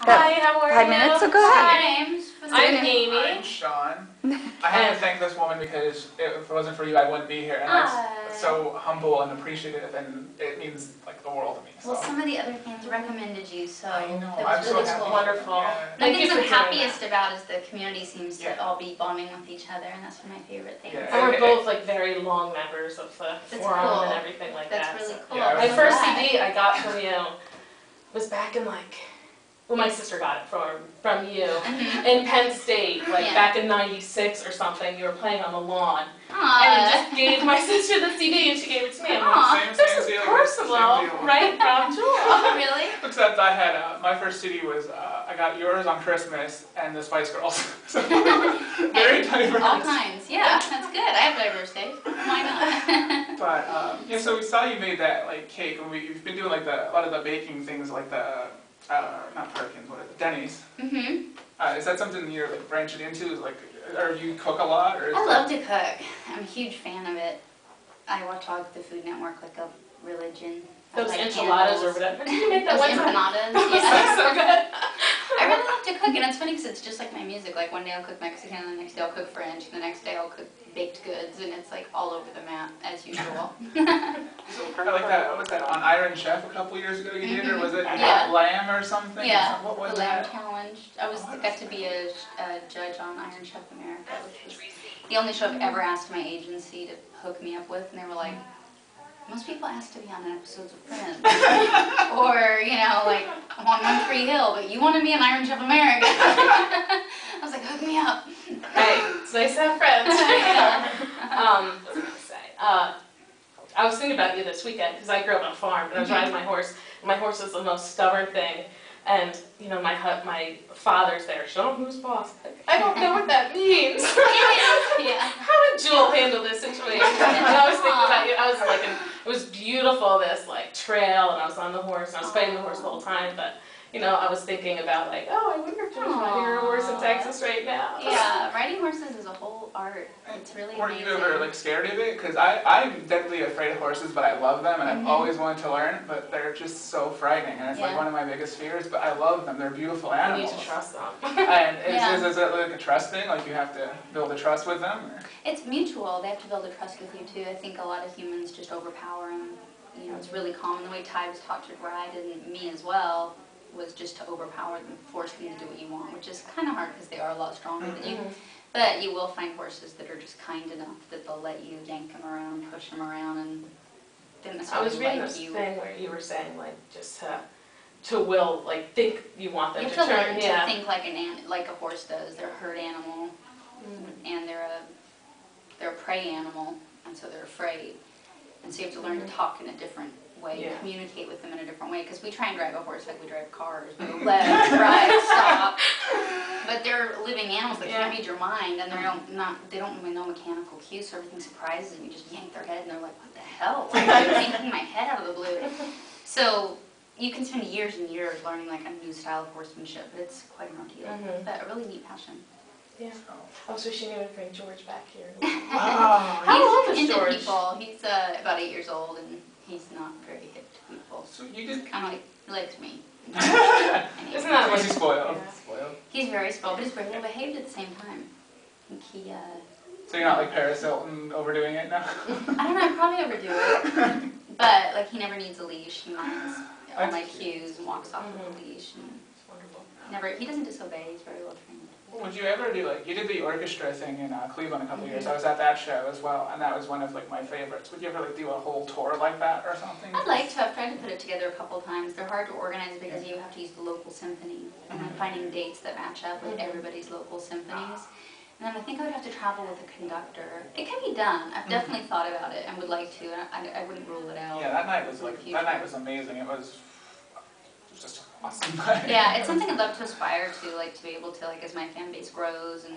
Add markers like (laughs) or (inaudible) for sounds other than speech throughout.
Hi, how are Five you? minutes ago? Hi. my names for the I'm I'm Amy. Sean. I have to thank this woman because if it wasn't for you, I wouldn't be here. And Ah. that's so humble and appreciative, and it means like the world to me. So. Well, some of the other fans recommended you, so I know. that I'm was so really cool. Wonderful. Yeah. The Thank things you for I'm doing happiest about is the community seems to all be bonding with each other, and that's one of my favorite things. Yeah. And we're both like very long members of the That's forum cool. and everything like That's that. really cool. Yeah, My first glad. CD I got from you was back in like, well, my sister got it from from you Mhm. in Penn State, like Yeah. back in '96 or something. You were playing on the lawn, and you just gave my (laughs) sister the CD, and she gave it to me. I'm like, Aw. Same, this same is deal. personal, Same deal. right from (laughs) Jewel. really? Except I had uh, my first CD was uh, I got yours on Christmas and the Spice Girls. (laughs) so very diverse. All kinds. Yeah, that's good. I have diverse taste. Why not? But um, yeah, so we saw you made that like cake, and we, you've been doing like the, a lot of the baking things, like the uh, not Perkins, what, it, Denny's. mhm. Uh, is that something you're like branching into? Like, or you cook a lot, or is I that- love to cook. I'm a huge fan of it. I watch all the Food Network like a religion. I Those like enchiladas or candles. whatever. Did you make that Those one time? empanadas. Those Yeah. are so good. I really love to cook, and it's funny because it's just like my music. Like one day I'll cook Mexican, and the next day I'll cook French, and the next day I'll cook baked goods, and it's like all over the map as usual. (laughs) I like that. What was that on Iron Chef a couple years ago? You did, or mm-hmm. was it. Yeah. lamb or something? yeah, What was the Lamb that? Challenge. I was Oh, got to be a, a judge on Iron Chef America, which was the only show I've ever asked my agency to hook me up with, and they were like. Most people ask to be on episodes of Friends, (laughs) or you know, like I'm on One Tree Hill, but you want to be on Iron Chef America. (laughs) I was like, hook me up. Hey, it's nice to have friends. (laughs) um, what was I say? Uh, I was thinking about you this weekend because I grew up on a farm and I was riding my horse. And my horse is the most stubborn thing, and you know my my father's there. Show him who's boss. I don't know what that means. yeah. How would Jewel handle this situation? And I was thinking like, it was beautiful this like trail, and I was on the horse. And I was fighting the horse the whole time, but. You know, I was thinking about like, oh, I wonder if Jewel's riding her horse in Texas right now. Yeah, riding horses is a whole art. It's really Were amazing. you ever like scared of it? Because I I'm deadly afraid of horses, but I love them, and I've Mhm. always wanted to learn. But they're just so frightening, and it's like one of my biggest fears. But I love them. They're beautiful animals. You animals. need to trust them. (laughs) And is, Yeah. is, is it like a trust thing? Like you have to build a trust with them? Or? It's mutual. They have to build a trust with you too. I think a lot of humans just overpower them. You know, it's really common. The way Ty was taught to ride, and me as well, was just to overpower them, force them to do what you want, which is kind of hard because they are a lot stronger than you. Mm-hmm. But you will find horses that are just kind enough that they'll let you yank them around, push them around, and don't I was reading like this you. thing where you were saying like just to to will like think you want them You to to turn. learn yeah. to think like an, an like a horse does. They're a herd animal, mm-hmm. and they're a they're a prey animal, and so they're afraid. And so you have to learn to mm-hmm. talk in a different way, Yeah. communicate with them in a different way. Because we try and drive a horse like we drive cars, (laughs) we go left, right, stop. But they're living animals that can't Yeah. read your mind, and they don't not they don't really know mechanical cues, so everything surprises them. You just yank their head, and they're like, "What the hell? Why are you yanking my head out of the blue?" So you can spend years and years learning like a new style of horsemanship, but it's quite an ordeal. Mhm. But a really neat passion. Yeah. I was wishing you would bring George back here. (laughs) wow. How old He's is into George? people. He's uh, about eight years old, and he's not very hip to people. So you did. Kind of like he likes me. (laughs) Isn't that Was like he spoiled? Yeah. Spoiled. He's very spoiled, but he's very well behaved at the same time. I think he, uh, So you're not like Paris Hilton overdoing it now? I don't know, I probably overdo it. (laughs) But like he never needs a leash. He minds all my cues and walks off with Mhm. a leash. And It's wonderful. never, he doesn't disobey. He's very well trained. Would you ever do like you did the orchestra thing in uh, Cleveland a couple Mm-hmm. years? I was at that show as well, and that was one of like my favorites. Would you ever like do a whole tour like that or something? I'd like to. I've tried to put it together a couple times. They're hard to organize because you have to use the local symphony and then Mhm. finding dates that match up with Mhm. everybody's local symphonies. And then I think I would have to travel with a conductor. It can be done. I've Mhm. definitely thought about it and would like to. And I, I wouldn't rule it out. Yeah, that night was like that night was amazing. It was just awesome. (laughs) Yeah, it's something I'd love to aspire to, like to be able to, like as my fan base grows and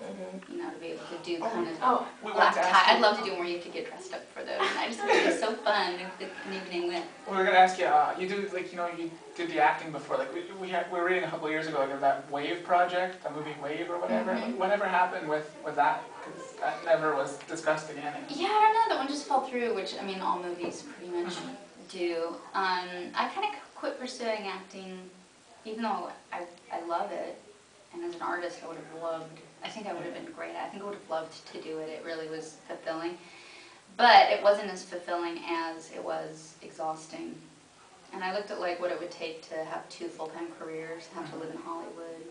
Mhm. you know to be able to do kind of Oh, We black wanted to tie. I'd love to do more. you have to get dressed up for those. And I just think be so (laughs) fun an evening with. we were gonna ask you. Uh, you do like you know you did the acting before. Like we we, had, we were reading a couple of years ago like that Wave project, the movie Wave or whatever. Mhm. Like, whatever happened with with that? Because that never was discussed again. Yeah, I don't know. That one just fell through, which I mean, all movies pretty much Mhm. do. Um, I kind of quit pursuing acting even though I, I love it, and as an artist, I would have loved, I think I would have been great. I think I would have loved to do it. It really was fulfilling. But it wasn't as fulfilling as it was exhausting. And I looked at like what it would take to have two full-time careers, have to live in Hollywood.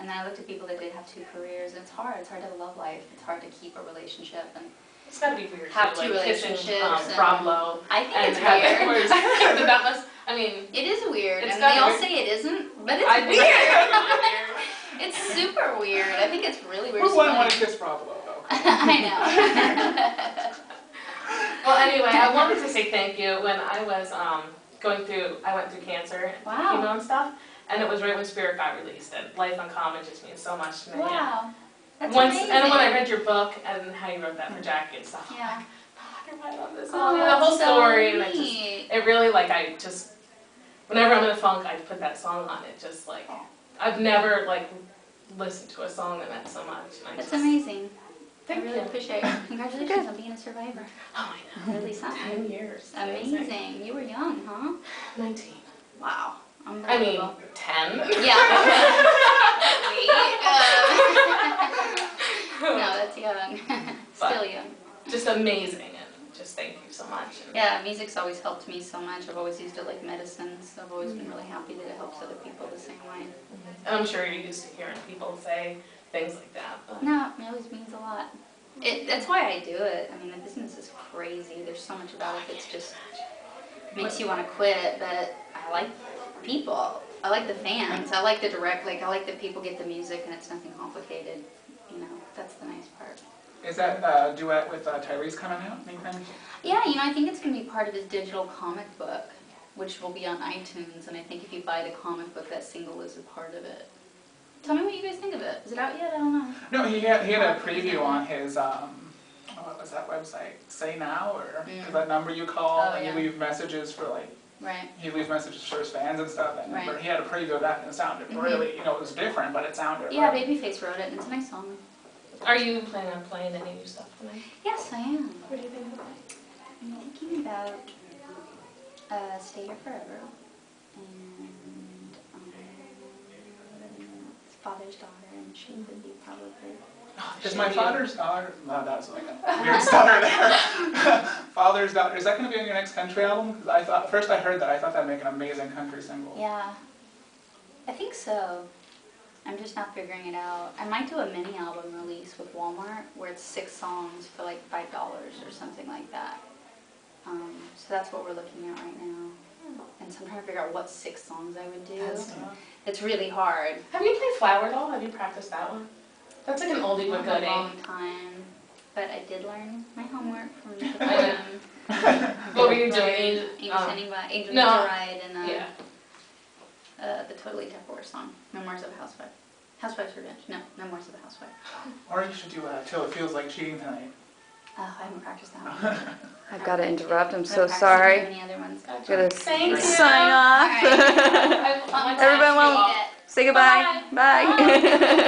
And then I looked at people that did have two careers, and it's hard. It's hard to have a love life. It's hard to keep a relationship. And It's gotta be weird Have too, two like kissing um, relationships and- Froblo. I think And it's having- weird. (laughs) that must, I mean, It is weird, It's and they all gotta say it isn't, but it's I weird. it's weird. (laughs) It's super weird. I think it's really weird. Who wouldn't want to kiss Bravo though? (laughs) I know. Well, anyway, I wanted to say thank you. When I was um, going through, I went through cancer, Wow. chemo and stuff, and it was right when Spirit got released, and Life Uncommon just means so much to me. wow. That's Once, amazing. and when I read your book and how you wrote that for Jackie and stuff, Yeah. I'm like, "Fuck, I love this Oh, song, and the whole so story, and it just, it really like I just, whenever I'm in a funk, I put that song on. It just like, I've never like listened to a song that meant so much. And I That's just, amazing. Thank I really you. appreciate it. Congratulations on being a survivor. (laughs) Oh, I know. Really something. Ten years. Amazing. You were young, huh? Nineteen. Wow. I mean, ten. Yeah. (laughs) Wait, um, (laughs) (laughs) no, that's young. Still young. just amazing and just thank you so much. Yeah, music's always helped me so much. I've always used it like medicine, so I've always been really happy that it helps other people the same way. and I'm sure you're used to hearing people say things like that. But No, it always means a lot. It, that's why I do it. I mean, the business is crazy. There's so much about it that's just makes you want to quit. But I like people. I like the fans. I like the direct. Like I like that people get the music and it's nothing complicated. You know, that's the nice part. Is that uh, duet with uh, Tyrese coming out anytime? Yeah, you know, I think it's gonna be part of his digital comic book, which will be on iTunes. And I think if you buy the comic book, that single is a part of it. Tell me what you guys think of it. Is it out yet? I don't know. No, he had, he had a preview on his, um, what was that website? Say Now, or Mm. that number you call Oh, and you leave messages for like, Right. he leaves messages for his fans and stuff. That number. Right. He had a preview of that and it sounded Mhm. really, you know, it was different, but it sounded. Yeah, like- Babyface wrote it, and it's a nice song. are you planning on playing any new stuff tonight? Yes, I am. What do you think? about it? I'm thinking about uh, Stay Here Forever and um, Father's Daughter and She Could Be Probably. Is my father's daughter? No, that's like a (laughs) weird stutter there. (laughs) father's daughter. Is that going to be on your next country album? Because I thought first I heard that I thought that'd make an amazing country single. Yeah, I think so. I'm just not figuring it out. I might do a mini album release with Walmart where it's six songs for like five dollars or something like that. Um, so that's what we're looking at right now. And so I'm trying to figure out what six songs I would do. That's- It's really hard. Have you played Flower at all? Have you practiced that one? That's like an oldie but for a goodie. long time, but I did learn my homework from the I know. poem. What were you doing? Angel- Angel um, Standing By, Angel no. Ride, and uh, Yeah. uh, the Totally Tupperware song, Memoirs of a Housewife. Housewife's Revenge. No, Memoirs of a Housewife. Or you should do uh, Till It Feels Like Cheating Tonight. Oh, I haven't practiced that one. I've got to interrupt. I'm so sorry. Any other ones? Gotta Thank you. sign off. (laughs) All right. I- I- Everyone I- won't- Say goodbye. Bye. (laughs)